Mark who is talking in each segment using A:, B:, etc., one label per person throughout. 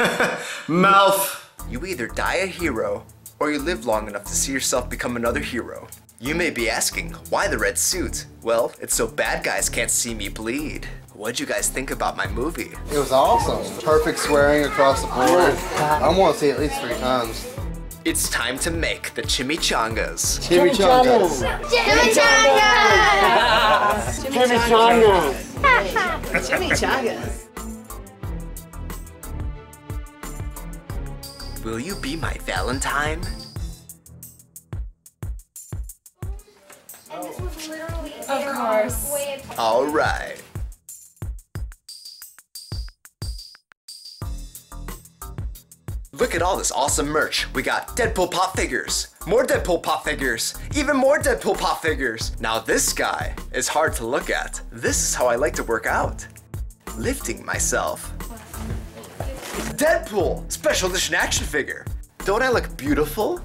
A: Mouth.
B: You either die a hero, or you live long enough to see yourself become another hero. You may be asking, why the red suit? Well, it's so bad guys can't see me bleed. What'd you guys think about my movie?
C: It was awesome. Perfect swearing across the board. I want to see it at least three times.
B: It's time to make the chimichangas.
C: Chimichangas!
D: Chimichangas! chimichangas. Chimichangas. Chimichangas.
B: Will you be my Valentine?
E: Of course.
B: Alright. Look at all this awesome merch. We got Deadpool pop figures, more Deadpool pop figures, even more Deadpool pop figures. Now this guy is hard to look at. This is how I like to work out. Lifting myself. Deadpool, special edition action figure. Don't I look beautiful?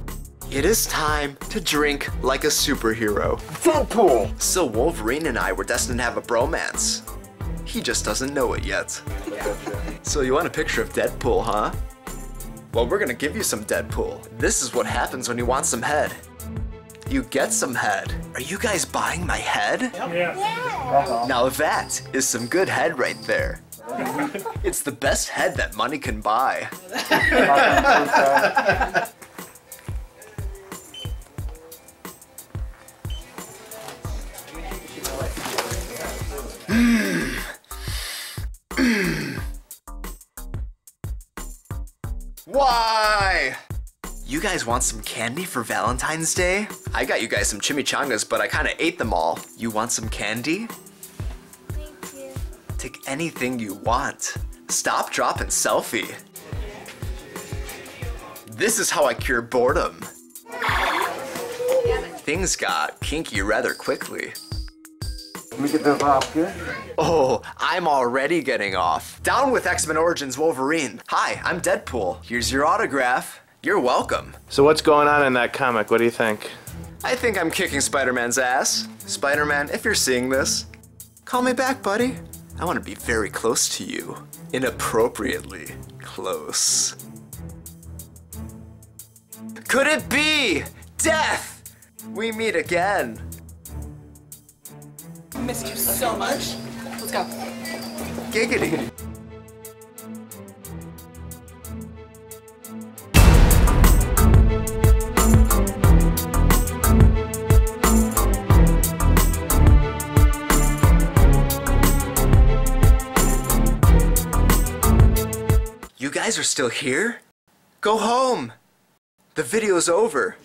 B: It is time to drink like a superhero.
A: Deadpool.
B: So Wolverine and I were destined to have a bromance. He just doesn't know it yet. So you want a picture of Deadpool, huh? Well, we're gonna give you some Deadpool. This is what happens when you want some head. You get some head. Are you guys buying my head? Now that is some good head right there. it's the best head that money can buy. Why? You guys want some candy for Valentine's Day? I got you guys some chimichangas, but I kinda ate them all. You want some candy? Take anything you want. Stop, drop, and selfie. This is how I cure boredom. Things got kinky rather quickly.
C: Let me get that off here.
B: Oh, I'm already getting off. Down with X-Men Origins Wolverine. Hi, I'm Deadpool. Here's your autograph. You're welcome.
A: So what's going on in that comic? What do you think?
B: I think I'm kicking Spider-Man's ass. Spider-Man, if you're seeing this, call me back, buddy. I want to be very close to you. Inappropriately close. Could it be? Death! We meet again.
D: Missed you so much. Let's go.
B: Giggity. Guys are still here? Go home. The video's over.